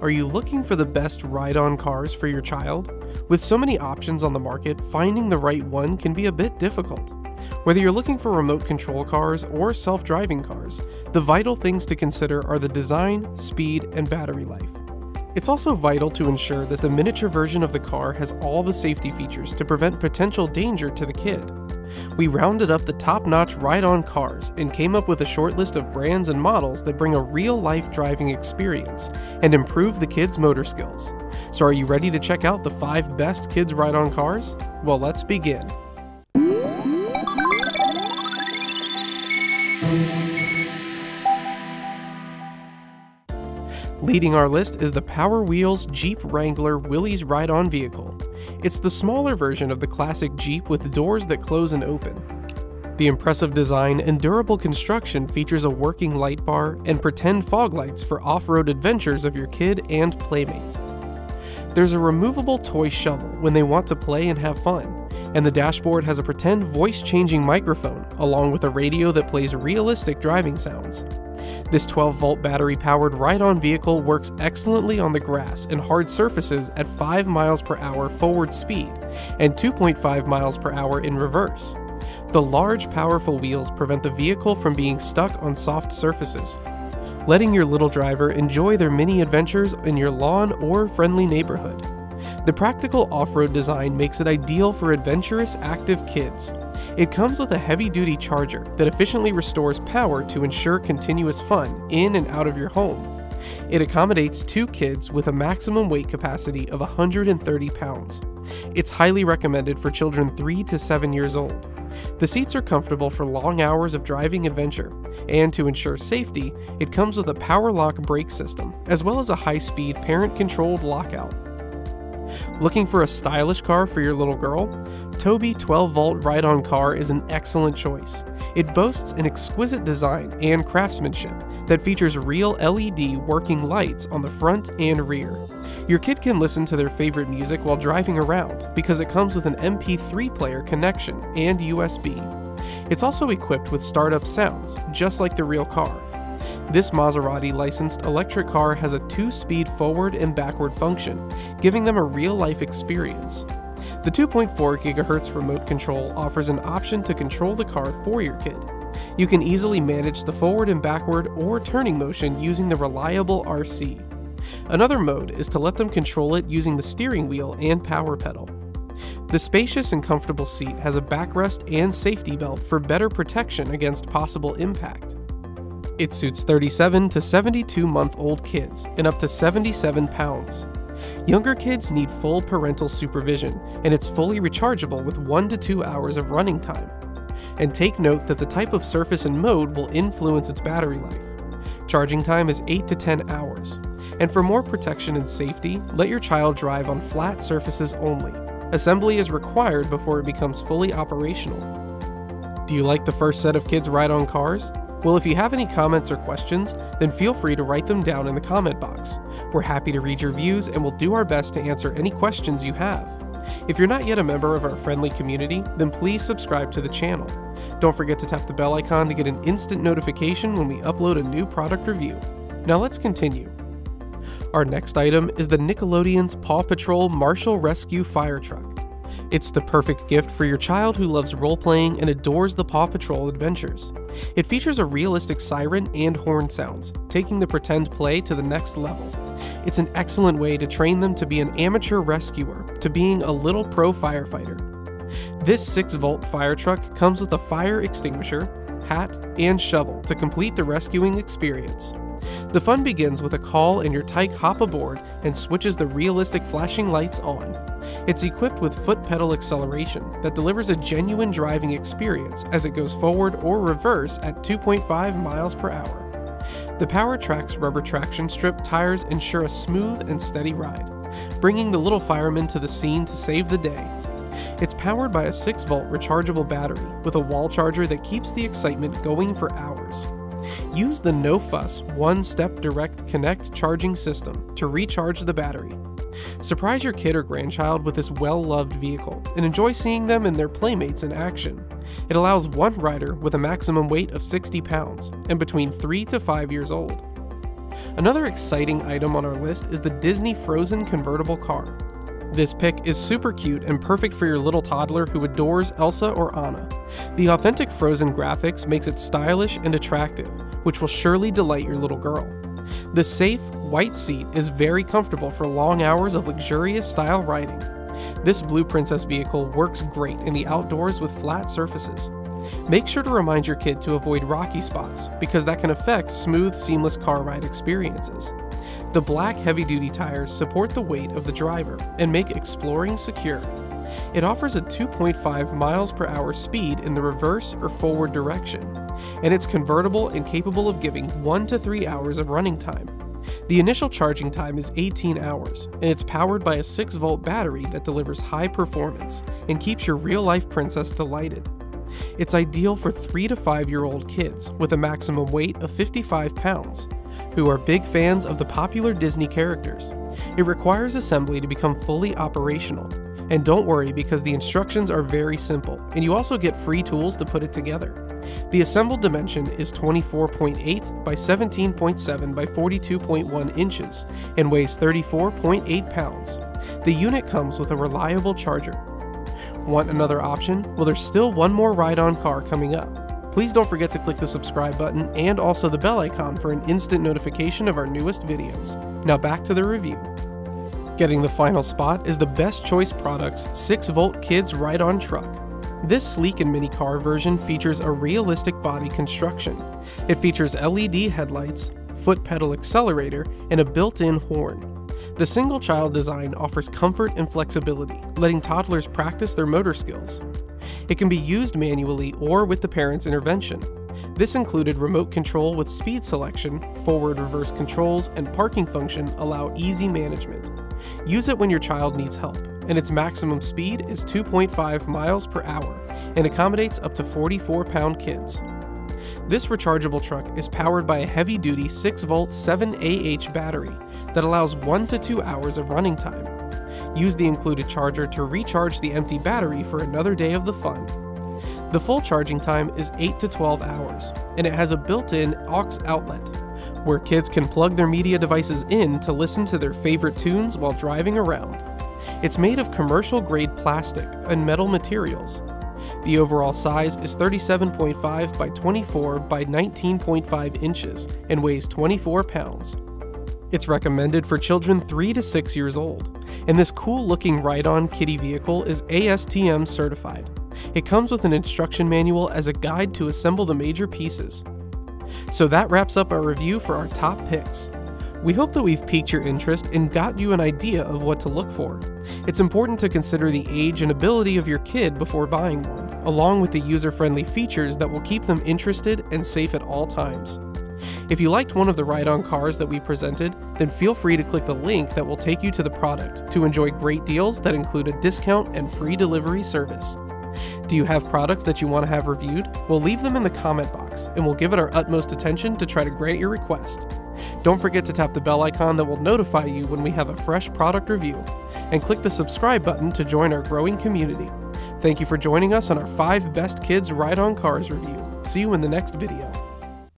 Are you looking for the best ride on cars for your child? With so many options on the market, finding the right one can be a bit difficult. Whether you're looking for remote control cars or self driving cars, the vital things to consider are the design, speed, and battery life. It's also vital to ensure that the miniature version of the car has all the safety features to prevent potential danger to the kid. We rounded up the top notch ride on cars and came up with a short list of brands and models that bring a real life driving experience and improve the kids' motor skills. So, are you ready to check out the five best kids ride on cars? Well, let's begin. Leading our list is the Power Wheels Jeep Wrangler Willys Ride On vehicle. It's the smaller version of the classic Jeep with doors that close and open. The impressive design and durable construction features a working light bar and pretend fog lights for off road adventures of your kid and playmate. There's a removable toy shovel when they want to play and have fun, and the dashboard has a pretend voice changing microphone along with a radio that plays realistic driving sounds. This 12 volt battery powered ride on vehicle works excellently on the grass and hard surfaces at 5 miles per hour forward speed and 2.5 miles per hour in reverse. The large, powerful wheels prevent the vehicle from being stuck on soft surfaces, letting your little driver enjoy their mini adventures in your lawn or friendly neighborhood. The practical off road design makes it ideal for adventurous, active kids. It comes with a heavy duty charger that efficiently restores power to ensure continuous fun in and out of your home. It accommodates two kids with a maximum weight capacity of 130 pounds. It's highly recommended for children 3 to 7 years old. The seats are comfortable for long hours of driving adventure, and to ensure safety, it comes with a power lock brake system, as well as a high speed parent controlled lockout. Looking for a stylish car for your little girl? TOBBI 12 volt ride on car is an excellent choice. It boasts an exquisite design and craftsmanship that features real LED working lights on the front and rear. Your kid can listen to their favorite music while driving around because it comes with an MP3 player connection and USB. It's also equipped with startup sounds, just like the real car. This Maserati licensed electric car has a two speed forward and backward function, giving them a real life experience. The 2.4 GHz remote control offers an option to control the car for your kid. You can easily manage the forward and backward or turning motion using the reliable RC. Another mode is to let them control it using the steering wheel and power pedal. The spacious and comfortable seat has a backrest and safety belt for better protection against possible impact. It suits 37 to 72 month old kids and up to 77 pounds. Younger kids need full parental supervision, and it's fully rechargeable with 1 to 2 hours of running time. And take note that the type of surface and mode will influence its battery life. Charging time is 8 to 10 hours. And for more protection and safety, let your child drive on flat surfaces only. Assembly is required before it becomes fully operational. Do you like the first set of kids ride on cars? Well, if you have any comments or questions, then feel free to write them down in the comment box. We're happy to read your views and we'll do our best to answer any questions you have. If you're not yet a member of our friendly community, then please subscribe to the channel. Don't forget to tap the bell icon to get an instant notification when we upload a new product review. Now let's continue. Our next item is the Nickelodeon's Paw Patrol Marshall Rescue Fire Truck. It's the perfect gift for your child who loves role playing and adores the Paw Patrol adventures. It features a realistic siren and horn sounds, taking the pretend play to the next level. It's an excellent way to train them to be an amateur rescuer to being a little pro firefighter. This 6 volt fire truck comes with a fire extinguisher, hat, and shovel to complete the rescuing experience. The fun begins with a call and your tyke hop aboard and switches the realistic flashing lights on. It's equipped with foot pedal acceleration that delivers a genuine driving experience as it goes forward or reverse at 2.5 miles per hour. The Power-Trax rubber traction strip tires ensure a smooth and steady ride, bringing the little fireman to the scene to save the day. It's powered by a 6 volt rechargeable battery with a wall charger that keeps the excitement going for hours. Use the No Fuss One Step Direct Connect charging system to recharge the battery. Surprise your kid or grandchild with this well loved vehicle and enjoy seeing them and their playmates in action. It allows one rider with a maximum weight of 60 pounds and between 3 to 5 years old. Another exciting item on our list is the Disney Frozen convertible car. This pick is super cute and perfect for your little toddler who adores Elsa or Anna. The authentic Frozen graphics makes it stylish and attractive, which will surely delight your little girl. The safe, white seat is very comfortable for long hours of luxurious style riding. This Blue Princess vehicle works great in the outdoors with flat surfaces. Make sure to remind your kid to avoid rocky spots because that can affect smooth, seamless car ride experiences. The black heavy duty tires support the weight of the driver and make exploring secure. It offers a 2.5 miles per hour speed in the reverse or forward direction, and it's convertible and capable of giving 1 to 3 hours of running time. The initial charging time is 18 hours, and it's powered by a 6 volt battery that delivers high performance and keeps your real life princess delighted. It's ideal for 3 to 5 year old kids with a maximum weight of 55 pounds, who are big fans of the popular Disney characters. It requires assembly to become fully operational. And don't worry because the instructions are very simple, and you also get free tools to put it together. The assembled dimension is 24.8 by 17.7 by 42.1 inches and weighs 34.8 pounds. The unit comes with a reliable charger. Want another option? Well, there's still one more ride on car coming up. Please don't forget to click the subscribe button and also the bell icon for an instant notification of our newest videos. Now back to the review. Getting the final spot is the Best Choice Products 6 volt kids ride on truck. This sleek and mini car version features a realistic body construction. It features LED headlights, foot pedal accelerator, and a built in horn. The single child design offers comfort and flexibility, letting toddlers practice their motor skills. It can be used manually or with the parent's intervention. This included remote control with speed selection, forward reverse controls, and parking function allow easy management. Use it when your child needs help, and its maximum speed is 2.5 miles per hour and accommodates up to 44 pound kids. This rechargeable truck is powered by a heavy duty 6 volt 7AH battery that allows 1 to 2 hours of running time. Use the included charger to recharge the empty battery for another day of the fun. The full charging time is 8 to 12 hours, and it has a built in aux outlet, where kids can plug their media devices in to listen to their favorite tunes while driving around. It's made of commercial grade plastic and metal materials. The overall size is 37.5 by 24 by 19.5 inches and weighs 24 pounds. It's recommended for children 3 to 6 years old, and this cool looking ride on kitty vehicle is ASTM certified. It comes with an instruction manual as a guide to assemble the major pieces. So that wraps up our review for our top picks. We hope that we've piqued your interest and got you an idea of what to look for. It's important to consider the age and ability of your kid before buying one, along with the user friendly features that will keep them interested and safe at all times. If you liked one of the ride on cars that we presented, then feel free to click the link that will take you to the product to enjoy great deals that include a discount and free delivery service. Do you have products that you want to have reviewed? Well, leave them in the comment box, and we'll give it our utmost attention to try to grant your request. Don't forget to tap the bell icon that will notify you when we have a fresh product review, and click the subscribe button to join our growing community. Thank you for joining us on our 5 Best Kids Ride on Cars review. See you in the next video.